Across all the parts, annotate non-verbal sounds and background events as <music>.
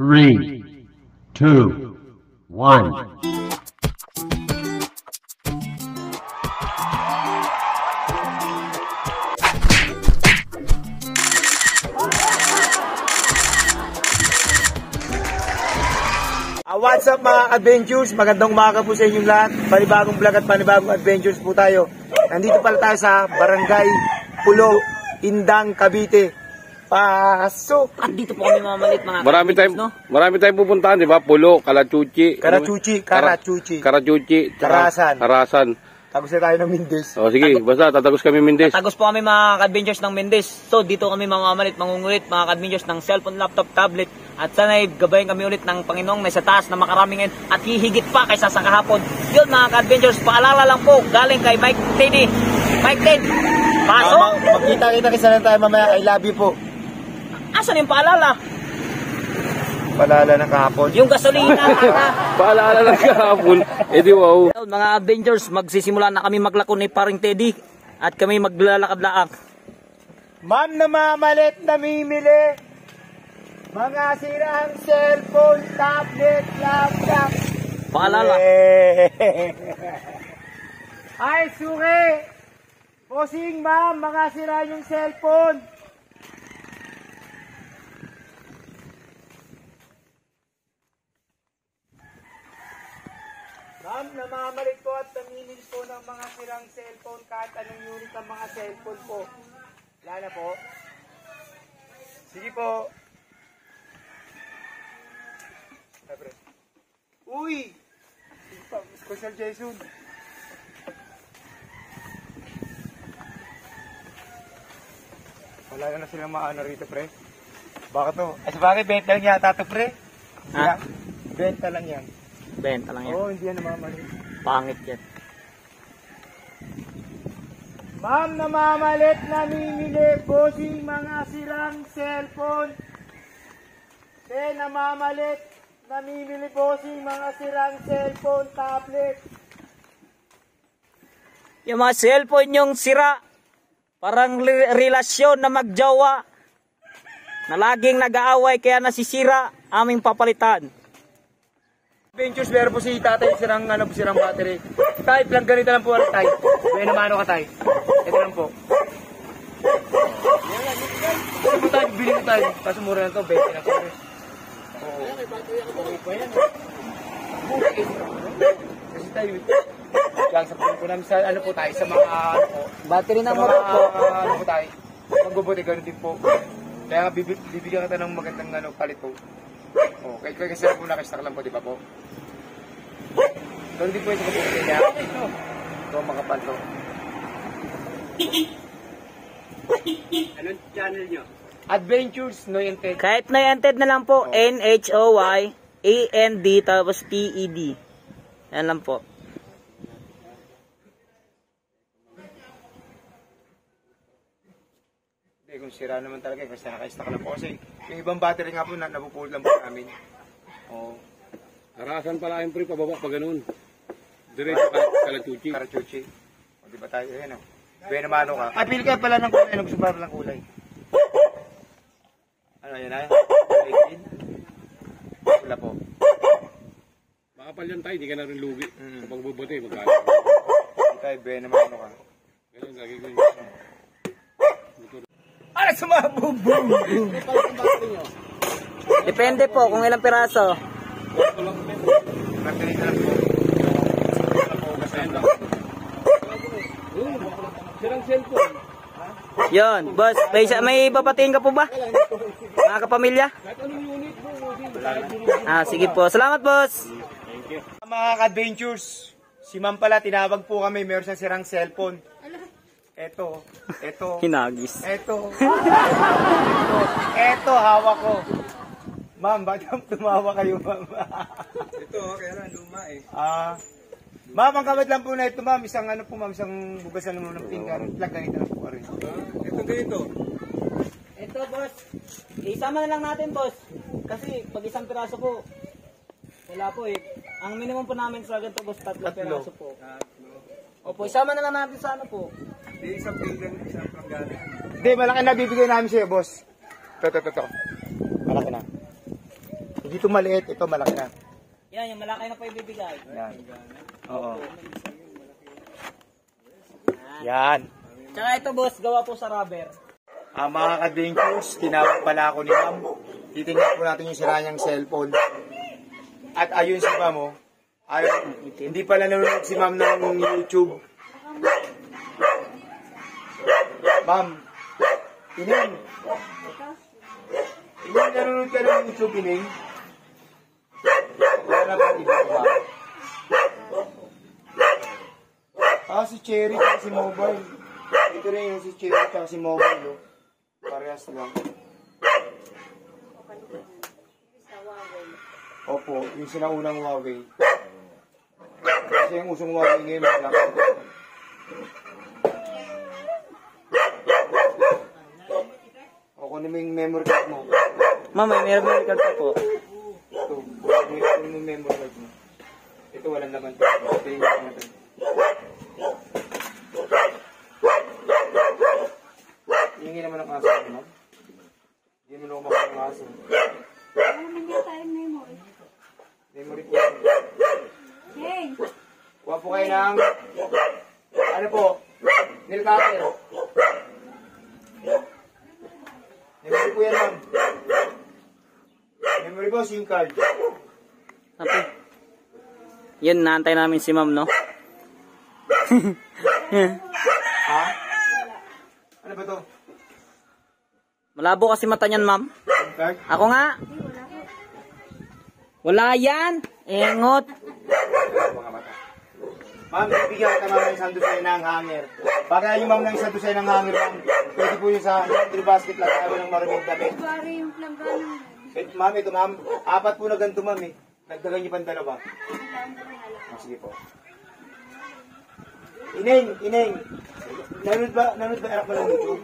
three, two, one. Ah, what's up mga adventures? Magandang umaga po sa inyong lahat. Panibagong vlog at panibagong adventures po tayo. Nandito pala tayo sa Barangay Pulo, Indang, Cavite. Pasok! Andito po kami mamalit mga Marami tayong no? marami tayong pupuntahan, di ba? Pulo, Kalachuchi, Karachuchi, Karachuchi. Karachuchi, tsaka Karasan. Karasan. Tapos na tayo ng Mindes. O sige, basta tatagos kami Mindes. Tagos po kami mga adventures ng Mendes. So dito kami mamamalit, mangungulit mga adventures ng cellphone, laptop, tablet. At sana'y gabayin kami ulit ng Panginoong na sa taas na makaramingin at hihigit pa kaysa sa kahapon. Yun mga adventures paalala lang po galing kay Mike Teddy. Mike Ted, pasok! Ah, mag- Magkita-kita kasi na tayo mamaya. I love you po. Asan yung paalala? Palala ng kahapon. Yung gasolina. <laughs> Paalala lang kahapon. <laughs> Eh di wow. Mga adventures, magsisimula na kami maglako ni paring Teddy. At kami maglalakad-laak. Ma'am na mamalit namimili. Mga sirang cellphone, tablet, laptop. Paalala. <laughs> Ay, suki! Bossing, ma'am, mga sira yung cellphone. Ma'am, namamalit po at namimili po ng mga sirang cellphone kahit anong unit ng mga cellphone po. Wala na po. Sige po. Ay, pre. Uy! Special Jason. Wala na silang maano rito, pre. Bakit to? Ay, sa bagay, benta lang yata to, pre. Ha? Benta lang yan. Benta lang yan. Oo, hindi yan namamalit. Pangit yan. Ma'am, namamalit, namimili, bossing mga sirang cellphone. Te, namamalit, namimili, bossing mga sirang cellphone, tablet. Yung mga cellphone yung sira, parang relasyon na magjawa, na laging nag-aaway kaya nasisira, aming papalitan. Adventures, meron po si tatay sirang, ano, sirang battery. Type lang, ganito lang po, tay. Kaya naman ano ka, tay. Ito lang po. Ito po tayo, bili ko tayo. Kaso mura na to, 20 na po. Oo. Okay pa yan. Kasi tayo, lang sa po namin sa, ano po tayo, sa mga, ano po, Battery mga, motor po. ano po tayo, magbubuti, ganun din po. Kaya bibigyan kita ng magandang ano, palit po. Oh, kay kay kasi po nakastock lang po, di ba po? Doon din po yung sa kapatid niya. Ito, makapal to. Anong channel nyo? Adventures No Intent. Kahit na-entered na lang po, N-H-O-Y, A-N-D, tapos T-E-D. Yan lang po. Hindi, kung sira naman talaga, kasi nakastock lang po. Kasi yung ibang battery nga po, na, napupull lang po namin. Oo. Oh, Karasan pala yung pre, pababa pa ganun. Diretso ka, Kalachuchi. Karachuchi. O, di ba tayo? Ayan o. Buena mano ka. Ah, pili ka pala ng kulay. Ano gusto mo pala ng kulay? Ano, yan na? Kulay green? Wala po. Makapal yan tayo, di ka na rin lugi. Mm. Kapag bubuti, magkano. Hindi tayo, buena mano ka. Ganun, lagi ko yun. Ano sumabubong? Depende po kung ilang piraso. Yon, boss, may, isa- may babatiin ka po ba? Mga kapamilya? Ah, sige po. Salamat, boss. Mga ka-adventures, si ma'am pala, tinawag po kami, meron siyang sirang cellphone. Eto, eto, <laughs> Hinagis. eto, eto, <laughs> eto, hawak ko. Ma'am, bakit <laughs> tumawa kayo, ma'am? Ito, kaya lang luma eh. Ah, ma'am, ang kamad lang po na ito, ma'am, isang ano po, ma'am, isang bugasan naman ng pinggan. Plug ganito lang po rin. Ito ganito. Ito, boss. Isama na lang natin, boss. Kasi pag isang piraso po, wala po eh. Ang minimum po namin sa ganito, boss, tatlong Tatlo. piraso po. Opo, isama na lang natin sa ano po. Hindi isang pinggan, isang planggana. Hindi, malaki na bibigay namin sa'yo, boss. Ito, ito, ito, ito. Malaki na. Dito maliit, ito malaki na. Yan, yung malaki na po ibibigay. Yan. Oo. Yan. Tsaka ito boss, gawa po sa rubber. Ah, mga ka-adventures, tinawag pala ako ni ma'am. Titingnan po natin yung sira niyang cellphone. At ayun si ma'am, oh. Ayun, hindi pala nanonood si ma'am ng YouTube. Ma'am, Ining. Ining, nanonood ka ng YouTube, Ining? Wala ba iba ba? Ah, si Cherry at si Mobile. Ito rin yung si Cherry at si Mobile, oh. Parehas lang. Opo, yung sinaunang Huawei. Kasi yung usong Huawei ngayon, malaki. O kung ano yung memory card mo. Ma'am, may meron card pa po. Ito, kung ano yung memory card mo. Ito, walang laman. Ito yung laman natin. Hingi naman ang aso, ma'am. Hindi mo naman ang aso. Memory po. Hey, Kuha po kayo ng... Ano po? Nail cutter. Memory po yan, ma'am. Memory po, SIM card. Sabi. Yun, naantay namin si ma'am, no? Ha? Ano ba to? Malabo kasi mata niyan, ma'am. Ako nga. Wala yan. Engot. Ma'am, bibigyan kita ma'am ng isang dosay ng hanger. Para yung ma'am ng isang dosay ng hanger, ma'am, pwede po yun sa laundry basket lang ayaw ng maraming damit. pare yung planggana. Eh, ma'am, ito ma'am, apat po na ganito ma'am eh. Nagdagan niyo pang dalawa. Ah, sige po. Ineng, ineng. Nanood ba, nanood ba anak mo ng YouTube?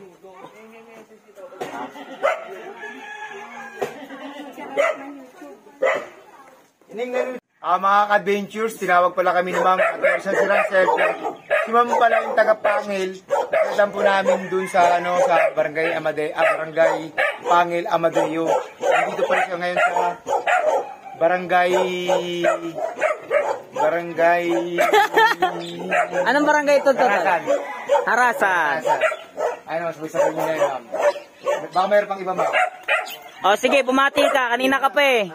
Ineng, nanood. Ah, mga ka-adventures, tinawag pala kami ni Ma'am at meron siyang sirang cellphone. Si Ma'am pala yung taga-Pangil. Po namin dun sa, ano, sa Barangay Amade, ah, Barangay Pangil Amadeo. Nandito pa rin ngayon sa Barangay... Barangay... Anong barangay ito, Harasan. Harasan. Ano, mas may sabihin niya yun, Ma'am. Baka mayroon pang iba, Ma'am. O sige, bumati ka. Kanina ka pa eh.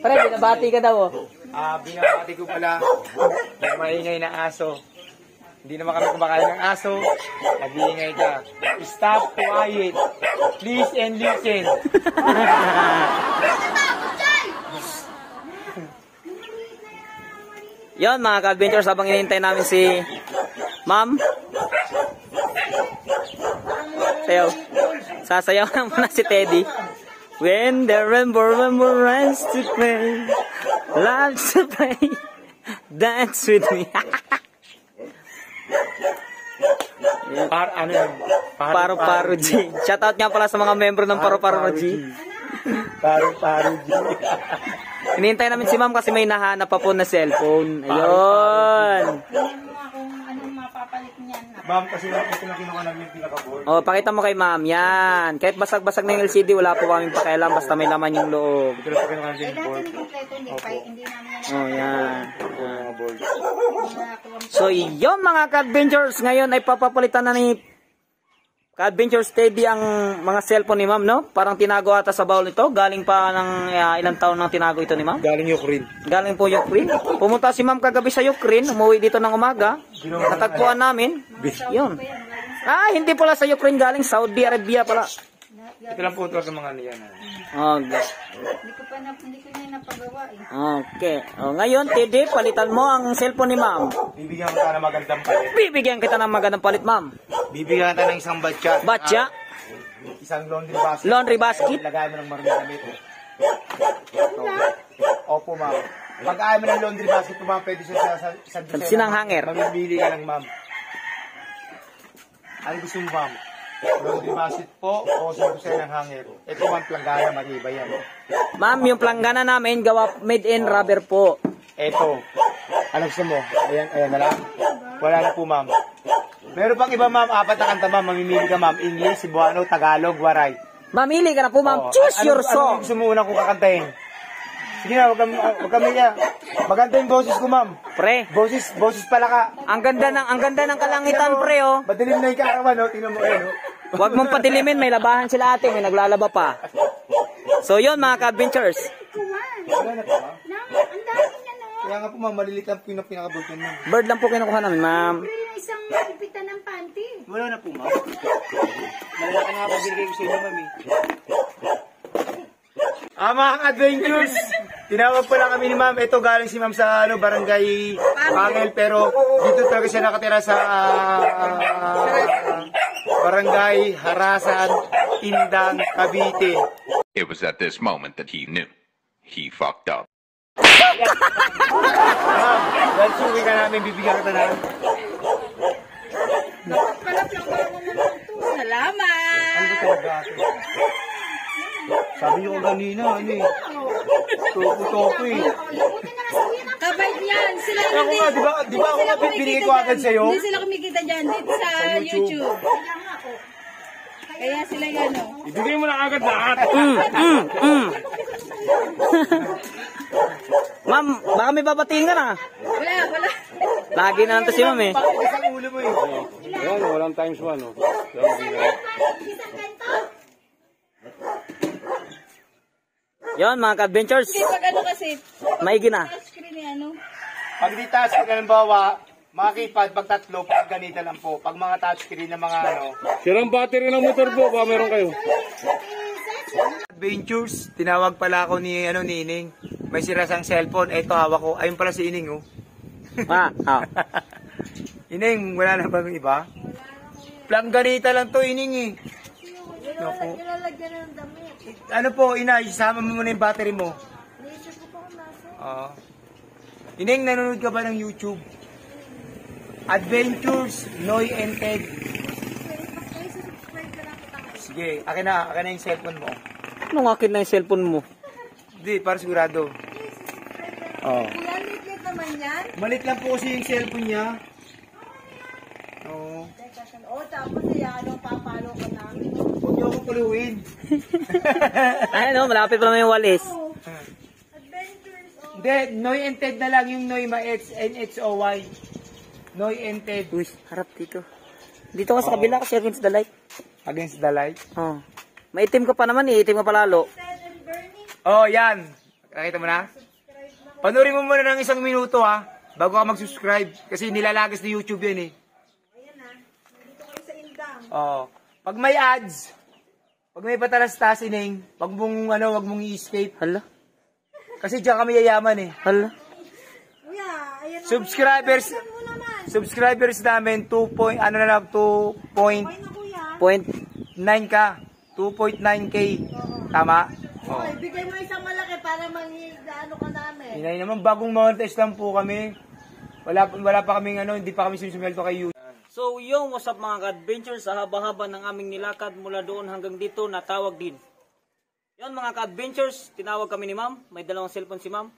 Pre, binabati ka daw. oh. Ah, binabati ko pala yung maingay na aso. Hindi naman kami kumakain ng aso. Nag-iingay ka. Stop quiet. Please and listen. <laughs> Yon mga ka-adventures, habang inintay namin si Ma'am. Sayaw. Sasayaw na muna si Teddy. When the rainbow rainbow runs to play, loves to play, dance with me. <laughs> Par, ano yun? Paro-paro G. Shoutout nga pala sa mga membro ng Paro-Paro G. Paro-paro G. Hinihintay namin si Ma'am kasi may nahanap pa po na cellphone. Ayun. Mapapalit niyan. Ma'am, kasi lang ito na kinuha namin yung pinaka-board. Oh, pakita mo kay Ma'am. Yan. Kahit basag-basag na yung LCD, wala po kaming pakialam basta may laman yung loob. Ito na kinuha namin Eh, yung dati board. yung kompleto, hindi pa, hindi namin yan. Oh, yan. So, yun mga ka-adventures. Ngayon ay papapalitan na ni ka-adventures steady ang mga cellphone ni Ma'am, no? Parang tinago ata sa baul nito. Galing pa ng ah, ilang taon nang tinago ito ni Ma'am. Galing Ukraine. Galing po Ukraine. Pumunta si Ma'am kagabi sa Ukraine. Umuwi dito ng umaga. Natagpuan namin. Yun. Ah, hindi pala sa Ukraine galing. Saudi Arabia pala. Ito lang po ito sa mga niyan. Okay. Hindi ko pa na, hindi ko na napagawa eh. Okay. O, ngayon, Teddy, palitan mo ang cellphone ni Ma'am. Bibigyan ko sana magandang palit. Bibigyan kita ng magandang palit, Ma'am. Bibigyan kita ng isang batya. Batya, Isang laundry basket. laundry basket, Lagay mo ng marami damit. Opo, ma'am. Pag ayaw mo ng laundry basket, ma'am, pwede siya sa, sa, sa, Sa sinang hanger. Mamimili ka lang, ma'am. Ano gusto mo, ma'am? Laundry basket po o ng hanger? Ito, ma'am, planggana, mariba yan. Ma'am, yung planggana namin, gawa made in rubber po. Ito. Ano gusto mo? Ayan, ayan na lang. Wala na po, ma'am. Meron pang iba, ma'am. Apat na kanta, ma'am. Mamimili ka, ma'am. English, Cebuano, Tagalog, Waray. Mamili ka na po, ma'am. Choose ano- your Ano song. gusto mo unang kung kakantahin? Sige na, wag kami, wag kami niya. Maganda yung boses ko, ma'am. Pre, Boses, boses pala ka. ang ganda ng ang ganda ng kalangitan, pre, oh. Madilim na yung kaarawan, no? Tingnan mo, eh, no? Huwag mong patilimin, may labahan sila ate, may naglalaba pa. So yun mga ka-adventures. Wala na pa, ma'am. Nang, ang dami niya no. Kaya nga po, ma'am, malilit lang po yung pinakabulkan, ma'am. Bird lang po kinukuha namin, ma'am. Libre yung isang ipitan ng panty. Wala na po, ma'am. Malalaki na nga po binigay ko sa inyo, ma'am, eh. Ah, mga adventures! Tinawag pa lang kami ni ma'am. Ito galing si ma'am sa ano, barangay Pangil. Pero dito talaga siya nakatira sa ah, ah, barangay Harasan, Indang, Cavite. It was at this moment that he knew. He fucked up. Ma'am, dahil suwi ka namin, bibigyan kita na. Salamat! Ano ba talaga ate? Sabi niyo ko kanina, ano eh. Topo-topo eh. Kabait yan. Sila Ako nga, di ba, di ba ako nga binigay ko agad sa'yo? Hindi sila kumikita dyan dito sa, YouTube. Kaya sila yan o. Ibigay mo na agad lahat. Mm, mm, mm. ma'am, baka may babatiin ka na. Wala, wala. Lagi na lang to si ma'am eh. Bakit sa ulo mo eh? Ayan, walang times one. Oh. Yun mga ka-adventures. Hindi pag ano kasi, Maigi na. screen ni ano. Pag di touchscreen, halimbawa, mga keypad, pag tatlo, pag ganito lang po. Pag mga touchscreen na mga ano, Sirang battery ng motor po, ba meron kayo? adventures, tinawag pala ako ni, ano, ni Ining. May sirasang cellphone, eto hawak ko. Ayun pala si Ining, oh. Ah, <laughs> ah. Ining, wala na bang iba? Plangganita lang to, Ining, eh. Naku. Ano po, ina, isama mo muna yung battery mo. Oo. Ining, nanonood ka ba ng YouTube? Adventures, Noy and Ted. Sige, akin na, akin na yung cellphone mo. Anong akin na yung cellphone mo? Hindi, para sigurado. Oh. Malit lang po kasi yung cellphone niya. Oo. O, tapos yan, ano, papalo ka namin. Niyo akong paluin. <laughs> Ayun oh, malapit pa naman yung walis. Hindi, Noy and Ted na lang yung Noy ma-H N-H-O-Y. Noy and Ted. Uy, harap dito. Dito ka sa kabila kasi against the light. Against the light. Oh. Maitim ka pa naman eh, itim ka pa lalo. Oh, yan. Nakita mo na? Panurin mo muna ng isang minuto ha. Bago ka mag-subscribe. Kasi nilalagas ni YouTube yan eh. Oh. Pag may ads, pag may patalastas ining, wag mong ano, wag mong i-escape. Hala, Kasi diyan kami yayaman eh. hala. Kuya, ayan o. Subscribers, subscribers namin 2 point, ano na lang, 2.9 Ay na kuya. Point. ka. 2.9k. Tama? Oh. Oy, bigay mo isang malaki para manghig ano ka namin. Inay naman, bagong monetize lang po kami. Wala, wala pa kaming ano, hindi pa kami sinusumelto kay YouTube. So yung what's up mga ka-adventures sa haba-haba ng aming nilakad mula doon hanggang dito natawag din. Yon mga ka-adventures, tinawag kami ni ma'am. May dalawang cellphone si ma'am.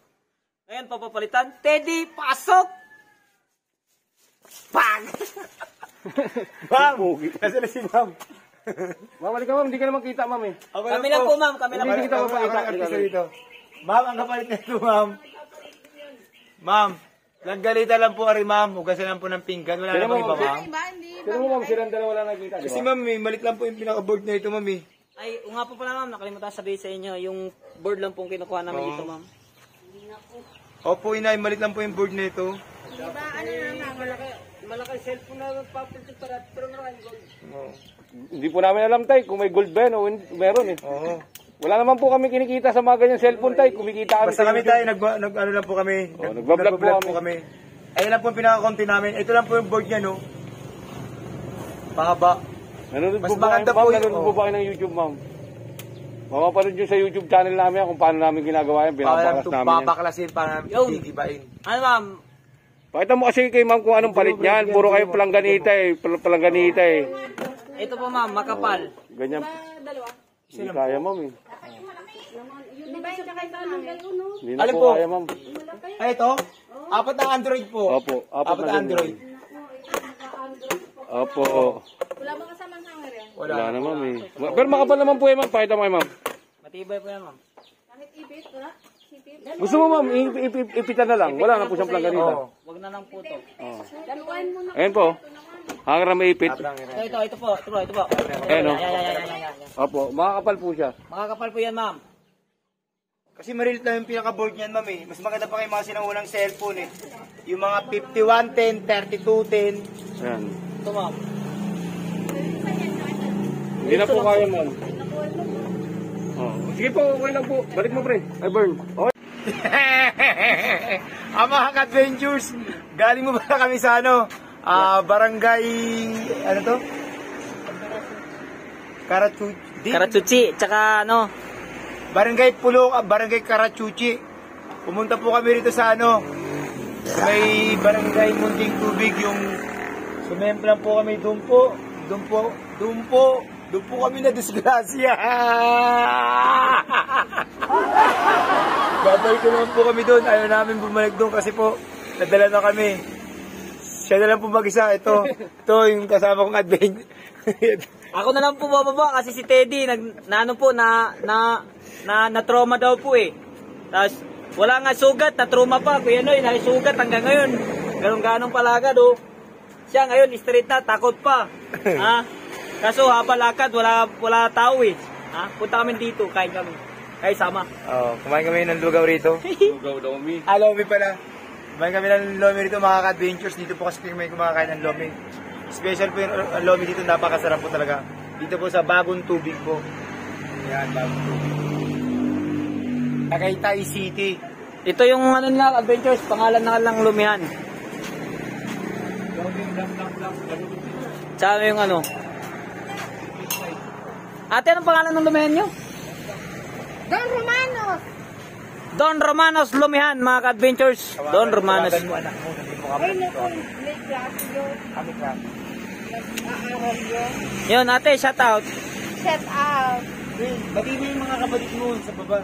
Ngayon papapalitan. Teddy, pasok! Pag! <laughs> Ma'am! Kasi na si ma'am. <laughs> Mamalik ka ma'am, hindi ka naman kita ma'am eh. Kami lang po ma'am, kami lang Hindi po. kita mapakita. Ma'am, ang kapalit na ito, ma'am. Ma'am, naggalita lang po ari ma'am. Hugasan lang po ng pinggan. Wala na bang mo, iba, sino- ma'am? Diba, hindi Pero mo ma'am, silang dalawa lang nakita, di Kasi ba? ma'am, eh, malit lang po yung pinaka-board na ito, ma'am. eh. Ay, o nga po pala ma'am, nakalimutan sabihin sa inyo, yung board lang pong kinukuha namin dito ma'am. Opo, inay, malit lang po yung board na ito. Diba, ano na malaki. Malaki cellphone na papunta para pero maraming gold. Oo. Hindi po namin alam tay kung may gold ba yan o hindi- meron eh. Oo. Wala naman po kami kinikita sa mga ganyan cellphone tay, kumikita kami Basta kami tayo, nag, nag, ano lang po kami. Oo, nagbablog po nagbablog kami. Ayun lang po yung pinaka-content namin. Ito lang po yung board niya, no? Pahaba. Nanonood Mas po maganda po yun, Nanonood po oh. ba kayo ng YouTube, ma'am? Mamapanood nyo sa YouTube channel namin kung paano namin ginagawa yan. Pinapakas namin yan. papaklasin, para Yo. gigibain. Ano ma'am, Pakita mo kasi kay ma'am kung anong palit niyan. Puro kayo palangganita eh. Pal- Palangganita eh. ito po ma'am, makapal. Ganyan. Hindi kaya, ma'am eh. Hindi na Alin po po? kaya, ma'am. Ay, ito? Apat na Android po. Opo, apat Apat na ganyan. Android. Opo. Wala mga kasamang hanger yan. Wala. Wala na, ma'am eh. Ma- Pero makapal naman po eh, ma'am. Pakita mo kay ma'am. Matibay po yan ma'am. Ibit, wala? Sipit? Gusto mo ma'am, ip- ip- ip- ipitan na lang. Wala na po siyang planganita. Oo. Wag na lang po to. Daluan mo na. Ayan po. Hangar na may ipit. Ito, ito, ito po, ito po, ito po. Ayan o. Ayan, ayan, ayan, ayan, ayan. Opo, makakapal po siya. Makakapal po yan, ma'am. Kasi marilit lang yung pinaka-board niyan, ma'am eh. Mas maganda pa kayo mga sinunang cellphone eh. Yung mga 5110, 3210. Ayan. Ito, ma'am. Hindi na po kaya ma'am. Oh. Sige po, okay lang po. Balik mo pre. Ay, burn. Okay. <laughs> Ang mga ka-adventures, galing mo ba kami sa ano? Ah, barangay, ano to? Karachuchi. Karatsuchi, tsaka ano, Barangay Pulo, ah, Barangay Karachuchi. Pumunta po kami rito sa ano, may barangay Munting Tubig, yung sumemplan po kami doon po, doon po, doon po, doon po kami na disgrasya. <laughs> Babalik naman po kami doon. Ayaw namin bumalik doon kasi po, nadala na kami. Siya na lang po mag-isa. Ito, ito yung kasama kong adventure. <laughs> Ako na lang po bababa kasi si Teddy nag na ano po na na na, na trauma daw po eh. Tapos wala nga sugat, na trauma pa. Kuya Noy, sugat hanggang ngayon. Ganun ganong palagad oh. Siya ngayon straight na, takot pa. ha? <laughs> Kaso habang lakad, wala wala tao eh. Ha? Punta kami dito, kain kami. Kaya sama. oh, kumain kami ng lugaw rito. <laughs> Lugaw daw mi. Ah, lomi pala. Kumain kami ng lomi rito, mga ka-adventures. Dito po kasi may kumakain ng lomi. Special po yung uh, lomi dito, napakasarap po talaga. Dito po sa Bagong Tubig po. Ayan, Bagong Tubig. Tagaytay City. Ito yung ano nila, adventures, pangalan na lang lumihan. Tsaka yung ano. Ate, anong pangalan ng lumihan nyo? Don Romanos! Don Romanos Lumihan, mga ka-adventures. Don Romanos. Ay, dito. naku, may klase yun. Kami ka. Nag-aaral yun. Yun, ate, shout out. Set out. Hey, Bati mo yung mga kapatid mo sa baba.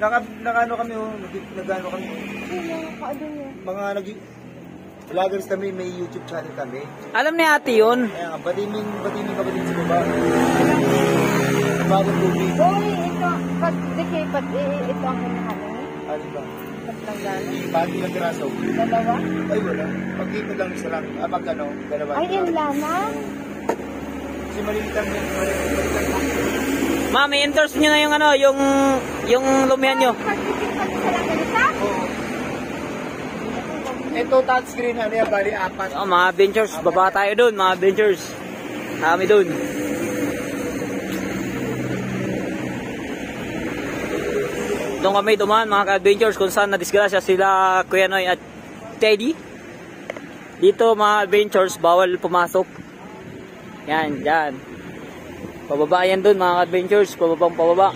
Naka, nakano kami oh, nag, nagano kami. Yun? Mga nag vloggers kami, may YouTube channel kami. Alam ni ate yun. Kaya nga, bati mo yung kapatid sa baba. Bagong Tubig. Uy, ito. Pag, dike, pag, eh, ito ang hinahalang. Ano ba? Pag lang gano'n. Pati lang piraso. Dalawa? Ay, wala. Pag ito lang isa lang. Ah, pag ano, dalawa. Ay, yun lamang. Kasi maliit yun. Lang. Ma'am, i-endorse nyo na yung ano, yung, yung lumihan nyo. Pag pag. Ito touchscreen, ano yan, bali apat. Oh, mga adventures, baba tayo dun, mga adventures. Kami dun. Doon kami dumaan, mga ka-adventures, kung saan na-disgrasya sila Kuya Noy at Teddy. Dito, mga adventures, bawal pumasok. Yan, yan. Pababa yan dun, mga adventures, pababang pababa.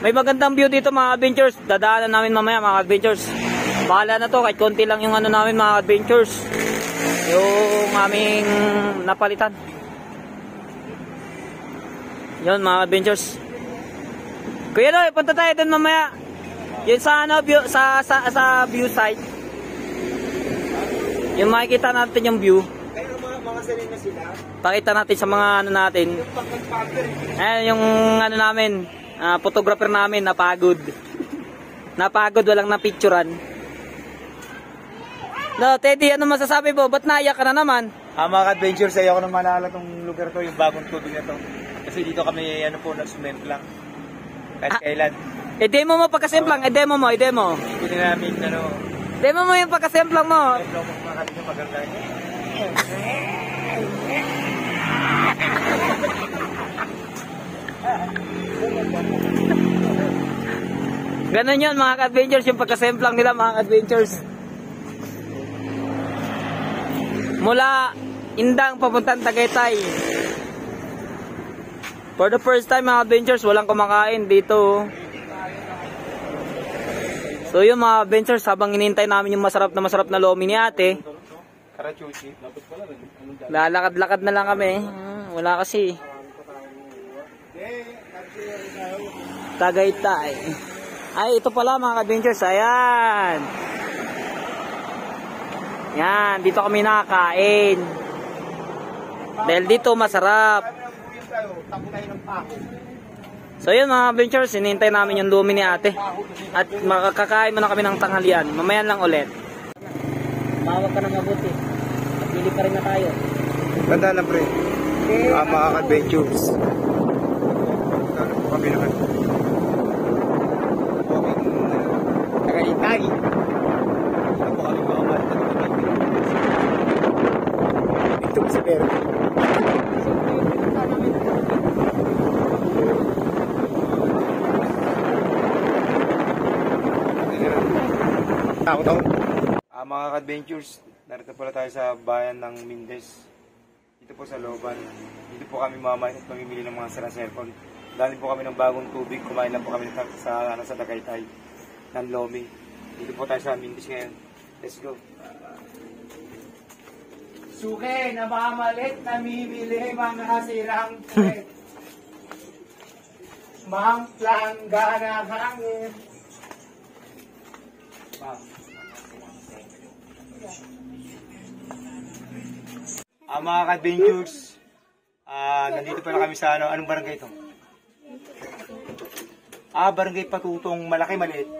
May magandang view dito, mga adventures. Dadaanan namin mamaya, mga adventures. Bahala na to, kahit konti lang yung ano namin, mga adventures. Yung aming napalitan. Yun, mga adventures. Kuya Noy, punta tayo dun mamaya. Yun sa ano, view, sa, sa, sa view site. Yung makikita natin yung view. Mga, mga na sila. Pakita natin sa mga ano natin. Ayan yung ano namin, ah, photographer namin, napagod. Napagod, walang napicturan. No, Teddy, ano masasabi mo? Ba't naiyak ka na naman? Ah, mga adventures, ayaw ko na malala tong lugar to, yung bagong tubig na to. Kasi dito kami, ano po, nagsumemp lang. Kahit Ah. kailan. I-demo mo pagkasimplang, i-demo mo, i-demo. Hindi na namin, ano, Demo mo yung pagkasimplang mo. ay, no, mga kanina maganda niya. Ganun yun mga ka-adventures, yung pagkasimplang nila mga ka-adventures. Mula Indang papuntang Tagaytay. For the first time mga adventures, walang kumakain dito. So yun mga adventures, habang inintay namin yung masarap na masarap na lomi ni ate, lalakad-lakad na lang kami. Hmm, wala kasi. Tagaytay. Ay, ito pala mga adventures. Ayan. Yan, dito kami nakakain. Dahil dito masarap. Tapo tayo ng pako. So yun mga adventures, hinihintay namin yung lumi ni ate. At makakakain muna kami ng tanghalian. Mamaya lang ulit. Bawag ka na mabuti. At pili pa rin na tayo. Ganda na pre. Ah, mga adventures. Ano kami naman? Tagaytay. Ano po kami mga mata Dito po sa Pero. Takot ako. Ah, mga adventures narito pala tayo sa bayan ng Mindes. Dito po sa Loban. Dito po kami mamain at mamimili ng mga cellphone. Dali po kami ng bagong tubig. Kumain lang po kami sa, sa, ano, sa Tagaytay ng Lomi. Dito po tayo sa Mindes ngayon. Let's go. Suke na mamalit, namimili mga sirang <laughs> puwet. Mang planggana hangin. Ma'am. Ah, mga ka-adventures, ah, nandito pala kami sa ano, anong barangay ito? Ah, barangay Patutong Malaki Maliit.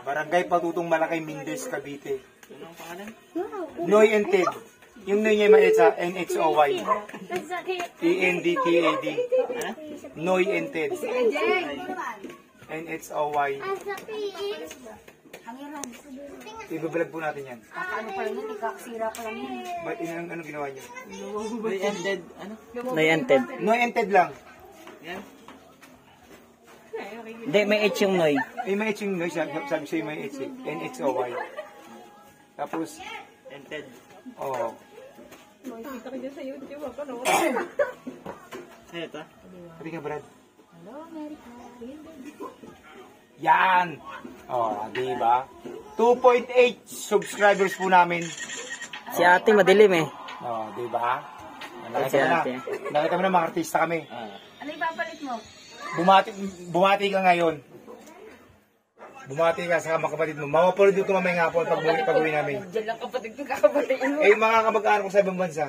Barangay Patutong Malaki Mindes, Cavite. Noy and Ted. Yung Noy niya maliit sa N-X-O-Y. E-N-D-T-A-D. Noy and Ted. N-X-O-Y. Ibablog po natin yan. Ano pa rin yun, ikakasira pa lang yun. Ba't ano, ano ginawa niyo? Nayanted. Noy and Ted lang. Hindi, may H yung Noy. Eh, may itching noise. Sabi, sabi sa'yo may itching. N-X-O-Y. Tapos, Nayanted. oh. Ito. Pati ka, Brad. Yan! Oh, di ba? 2.8 subscribers po namin. Si ate madilim eh. Oh, di ba? Nakita mo na. ate. Nakita mo na mga artista kami. Ano ipapalit mo? Bumati, bumati ka ngayon. Bumati ka sa mga kapatid mo. Mapapulod dito mamaya nga po pag pag uwi namin. Diyan lang kapatid ko kakapatiin mo. Eh, mga kamag-anak ko sa ibang bansa.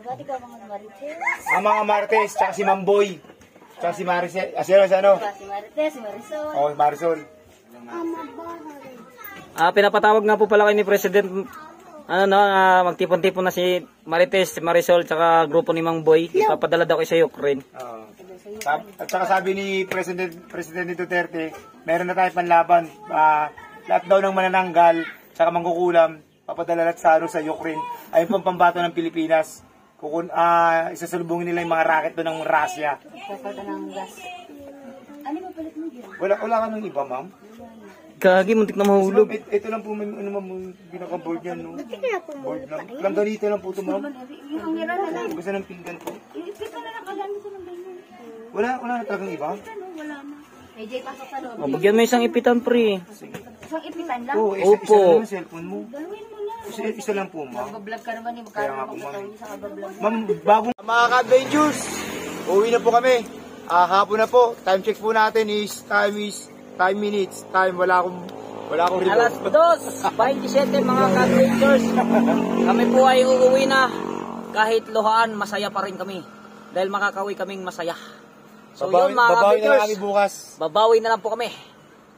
Ba't ikaw mga marites? Ang mga Martes, tsaka si Mamboy. Tsaka si Maricel. Ah, sino, si ano? Si Marites, si Marisol. Oh, Marisol. Ah, pinapatawag nga po pala kayo ni President ano no, ah, magtipon-tipon na si Marites, si Marisol, tsaka grupo ni Mang Boy. Ipapadala daw kayo sa Ukraine. Oo. Sab- At saka sabi ni President Presidente Duterte, meron na tayo panlaban. Ah, lahat daw ng manananggal, tsaka mangkukulam, papadala lahat sa, ano, sa Ukraine. Ayun pang pambato ng Pilipinas. Kukun, ah, isasalubungin nila yung mga racket doon ng Russia. Kapata ng gas. Ano mo palit mo dyan? Wala, wala ka nang iba, ma'am? Gagi, muntik na mahulog. It- ito lang po, may, ano ma'am, binaka-board yan, no? Board lang. Lang ganito lang po ito, ma'am. Yung ang nira na lang. Gusto ng pinggan po. Ipit na lang kagano sa ng ganyan. Wala, wala na talagang iba. Ano, wala na. Eh, Jay, pasok sa loob. Oh, bigyan mo isang ipitan, pre. Isang ipitan lang. Oo, isa, isa Opo. lang yung cellphone mo. Galawin mo. Isa, isa lang po, ma'am. Mag-vlog ka naman eh. Kaya nga Magkano po, ako ma'am. sa kabablog. Ma'am, bagong... Mga ka-adventures, uwi na po kami. Ah, hapon na po. Time check po natin is, time is, time minutes. Time, wala akong, wala akong Alas report. 2, 27 mga ka-adventures. Kami po ay uuwi na. Kahit luhaan, masaya pa rin kami. Dahil makakawi kaming masaya. So Babawi, yun mga babawi na lang kami ka-adventures, bukas. babawi na lang po kami.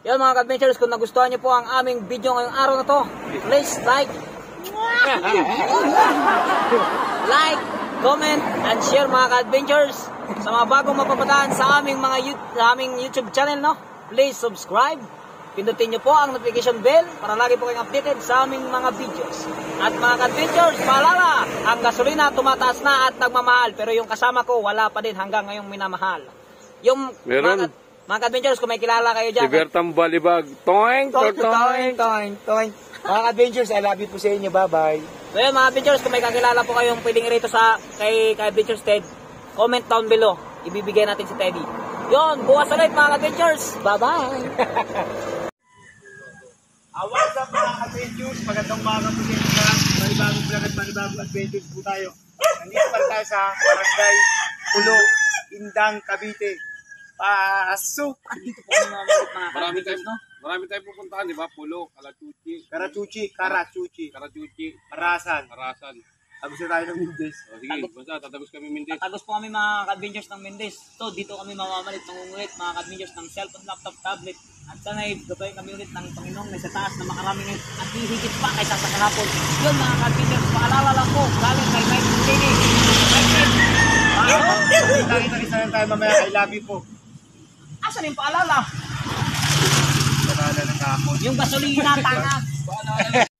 Yun mga ka-adventures, kung nagustuhan niyo po ang aming video ngayong araw na to, please like, like, comment, and share mga ka-adventures. Sa mga bagong mapapadaan sa aming mga sa aming YouTube channel, no? Please subscribe. Pindutin niyo po ang notification bell para lagi po kayong updated sa aming mga videos. At mga ka-adventures, paalala, ang gasolina tumataas na at nagmamahal. Pero yung kasama ko, wala pa din hanggang ngayong minamahal. Yung Meron. mga, mga ka-adventures, kung may kilala kayo dyan, Si Bertang Balibag. Toing, toing. toing, toing, toing. Mga ka-adventures, I love you po sa inyo. Bye-bye. So yun mga adventures, kung may kakilala po kayong pwedeng rito sa kay, kay Adventures Ted, comment down below. Ibibigay natin si Teddy. Yun, bukas ulit mga adventures. Bye-bye! <laughs> What's up mga ka-adventures? Magandang umaga po sa inyo. Panibagong vlog at panibagong adventures po tayo. Nandito pa tayo sa Barangay Pulo, Indang, Cavite. Pasok! Dito po kami mga mga Marami tayo, no? Marami tayo pupuntahan, di ba? Pulo, Kalachuchi, Karachuchi, Karachuchi, Karachuchi, Parasan. Karasan. Tapos na tayo ng Mindes. O, sige, basta tatagos kami Mindes. Tatagos po kami mga ka-Avengers ng Mendes. So, dito kami mamamalit, mangungulit, mga ka-Avengers ng cellphone, laptop, tablet. At sana'y gabayin kami ulit ng Panginoong na sa taas na makarami ngayon at hihigit pa kaysa sa kahapon. Yun mga ka-Avengers, paalala lang po, galing kay Mike Tini. Mike Tini. Kita-kita lang tayo mamaya. I love you po. Asan yung paalala? Yung gasolina, tanga. <laughs>